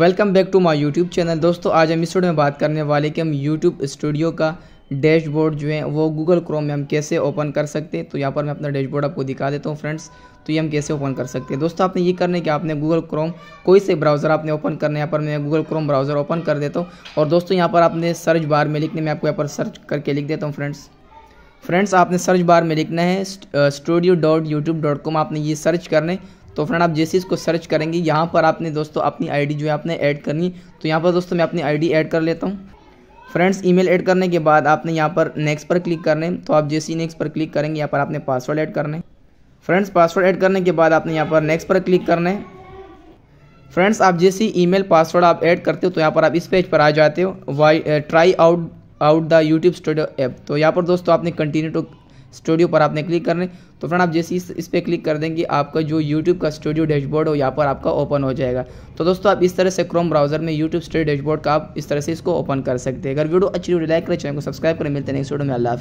Welcome back to my YouTube channel. दोस्तों, आज हम इस वीडियो में बात करने वाले कि हम यूट्यूब स्टूडियो का डैशबोर्ड जो है, वो गूगल क्रोम में हम कैसे ओपन कर सकते हैं। तो यहाँ पर मैं अपना डैशबोर्ड आपको दिखा देता हूँ, फ्रेंड्स। तो ये हम कैसे ओपन कर सकते हैं। दोस्तों, आपने ये करना है कि, आपने गूगल क्रोम, कोई से ब्राउज़र आपने ओपन करना है, यहाँ पर मैं गूगल क्रोम ब्राउज़र ओपन कर देता हूँ। और दोस्तों, यहाँ पर आपने सर्च बार में लिखने, मैं आपको यहाँ पर सर्च करके लिख देता हूँ, फ्रेंड्स। फ्रेंड्स, आपने सर्च बार में लिखना है studio dot YouTube dot com आपने ये सर्च करने तो फ्रेंड आप जैसे इसको सर्च करेंगे, यहाँ पर आपने दोस्तों अपनी आईडी जो है आपने ऐड करनी। तो यहाँ पर दोस्तों मैं अपनी आईडी ऐड कर लेता हूँ। फ्रेंड्स ईमेल ऐड करने के बाद आपने यहाँ पर नेक्स्ट पर क्लिक करने। तो आप जैसे ही नेक्स्ट पर क्लिक करेंगे, यहाँ पर आपने पासवर्ड ऐड करने। फ्रेंड्स पासवर्ड ऐड करने के बाद आपने यहाँ पर नेक्स्ट पर क्लिक करना। फ्रेंड्स आप जैसे ही ईमेल पासवर्ड आप ऐड करते हो तो यहाँ पर आप इस पेज पर आ जाते हो। Why try out out the YouTube studio app तो यहाँ पर दोस्तों आपने कंटिन्यू टू स्टूडियो पर आपने क्लिक करने। तो फ्रेंड, आप जैसे इस इस पर क्लिक कर देंगे, आपका जो यूट्यूब का स्टूडियो डैशबोर्ड हो, यहाँ पर आपका ओपन हो जाएगा। तो दोस्तों, आप इस तरह से क्रोम ब्राउज़र में यूट्यूब स्टूडियो डैशबोर्ड का आप इस तरह से इसको ओपन कर सकते हैं। अगर वीडियो अच्छी वीडियो लाइक करें, चैनल को सब्सक्राइब करें। मिलते हैं नेक्स्ट वीडियो में। अल्लाह